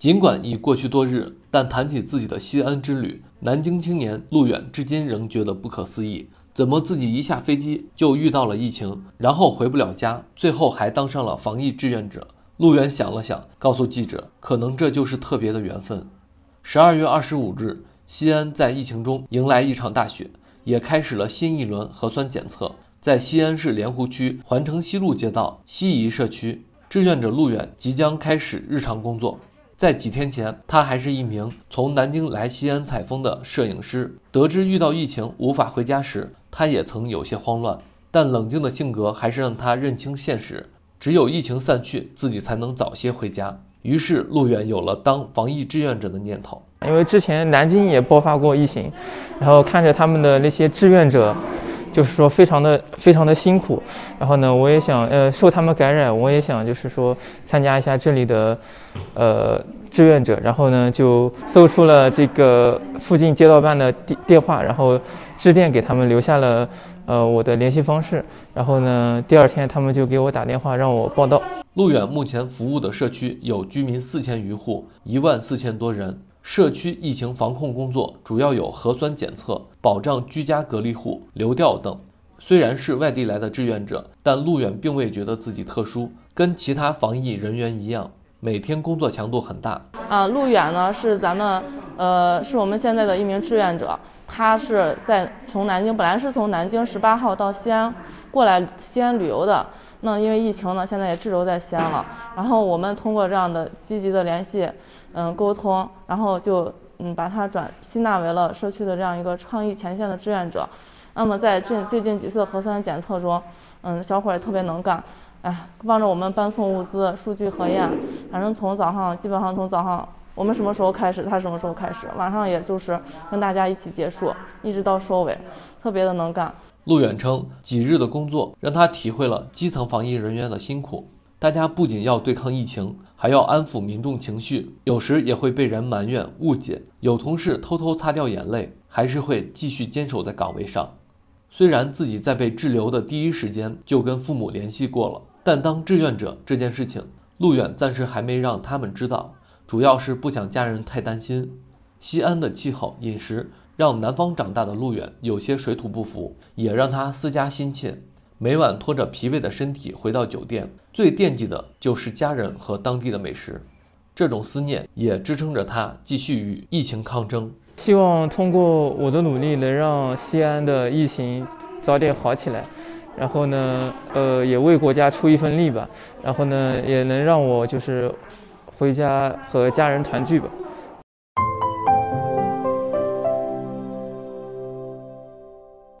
尽管已过去多日，但谈起自己的西安之旅，南京青年陆远至今仍觉得不可思议：怎么自己一下飞机就遇到了疫情，然后回不了家，最后还当上了防疫志愿者？陆远想了想，告诉记者：“可能这就是特别的缘分。”十二月二十五日，西安在疫情中迎来一场大雪，也开始了新一轮核酸检测。在西安市莲湖区环城西路街道西仪社区，志愿者陆远即将开始日常工作。在几天前，他还是一名从南京来西安采风的摄影师。得知遇到疫情无法回家时，他也曾有些慌乱，但冷静的性格还是让他认清现实。只有疫情散去，自己才能早些回家。于是，陆远有了当防疫志愿者的念头。因为之前南京也爆发过疫情，然后看着他们的那些志愿者，就是说非常的非常的辛苦。然后呢，我也想呃受他们感染，我也想就是说参加一下这里的呃志愿者。然后呢，就搜出了这个附近街道办的电电话，然后致电给他们，留下了。呃，我的联系方式，然后呢，第二天他们就给我打电话让我报到。路远目前服务的社区有居民四千余户，一万四千多人。社区疫情防控工作主要有核酸检测、保障居家隔离户流调等。虽然是外地来的志愿者，但陆远并未觉得自己特殊，跟其他防疫人员一样，每天工作强度很大。啊，陆远呢是咱们，呃，是我们现在的一名志愿者。他是在从南京，本来是从南京十八号到西安过来西安旅游的。那因为疫情呢，现在也滞留在西安了。然后我们通过这样的积极的联系，嗯，沟通，然后就嗯把他转吸纳为了社区的这样一个抗疫前线的志愿者。那么在近最近几次核酸检测中，嗯，小伙也特别能干，哎，帮着我们搬送物资、数据核验，反正从早上基本上从早上。我们什么时候开始，他什么时候开始，晚上也就是跟大家一起结束，一直到收尾，特别的能干。陆远称，几日的工作让他体会了基层防疫人员的辛苦。大家不仅要对抗疫情，还要安抚民众情绪，有时也会被人埋怨误解，有同事偷偷擦掉眼泪，还是会继续坚守在岗位上。虽然自己在被滞留的第一时间就跟父母联系过了，但当志愿者这件事情，陆远暂时还没让他们知道。主要是不想家人太担心。西安的气候、饮食让南方长大的陆远有些水土不服，也让他思家心切。每晚拖着疲惫的身体回到酒店，最惦记的就是家人和当地的美食。这种思念也支撑着他继续与疫情抗争。希望通过我的努力，能让西安的疫情早点好起来。然后呢，呃，也为国家出一份力吧。然后呢，也能让我就是。回家和家人团聚吧。